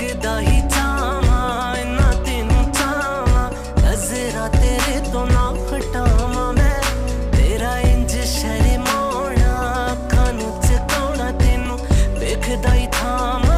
ਲੱਗਦਾ ਹੀ ਥਾਵਾਂ ਤੈਨੂੰ ਥਾਵਾਂ। ਨਜ਼ਰਾਂ ਤੇਰੇ ਤੋਂ ਨਾ ਹਟਾਵਾਂ ਮੈਂ। ਤੇਰਾ ਇੰਜ ਸ਼ਰਮਾਉਣਾ, ਅੱਖਾਂ ਨੂੰ ਚਕਾਉਣਾ ਤੈਨੂੰ ਵੇਖਦਾ ਹੀ ਥਾਵਾਂ।